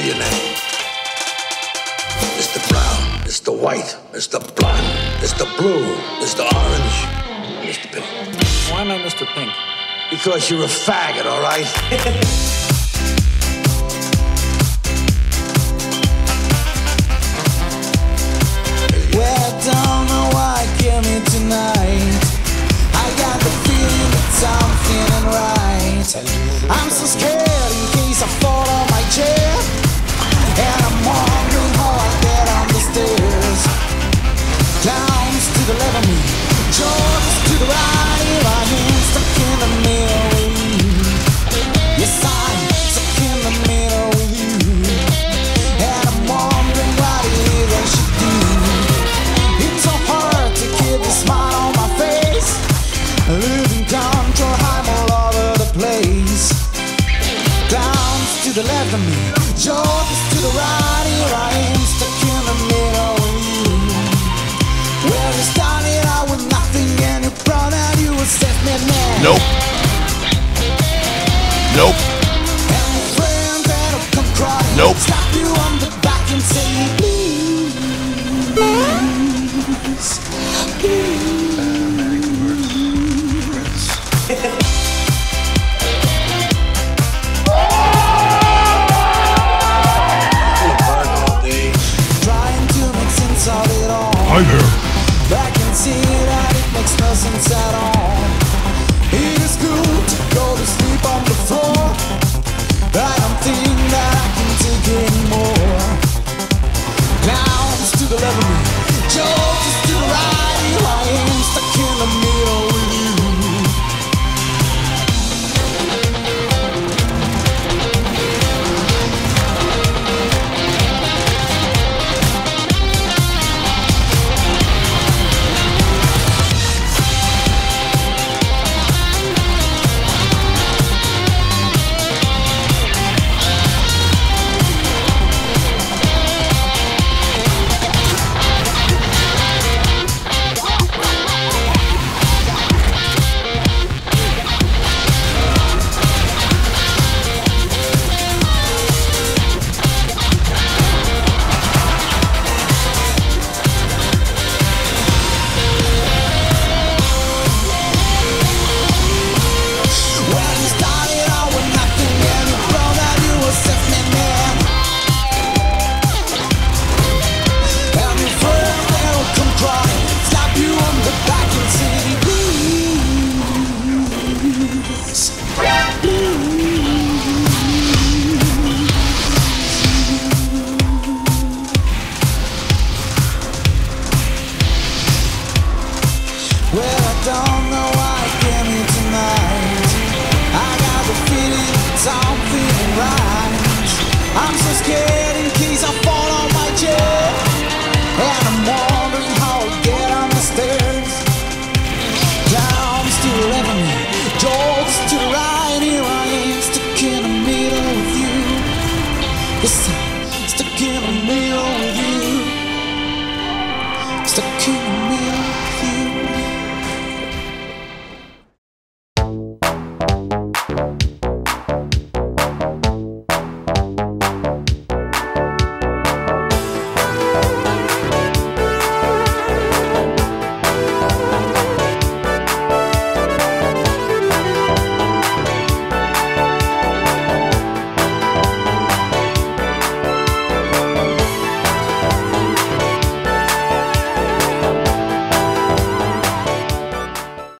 say your name. Mr. Brown, Mr. White, Mr. Blonde, Mr. Blue, Mr. Orange, Mr. Pink. Why am I Mr. Pink? Because you're a faggot, all right? Well, don't know why came in tonight. I don't to the left of me, jokers to the right. Here I am stuck in the middle. Well, you started out with nothing and you brought out you a self-made man. Nope. Nope. And your friends that'll come crying. Nope. It all. Well, I don't know why I came here tonight. I got the feeling right. I'm so scared in case I fall on my chair. And I'm wondering how I'll get the stairs. Jokes to the right. Here I am, stuck in the middle with you. Yes, I'm stuck in the middle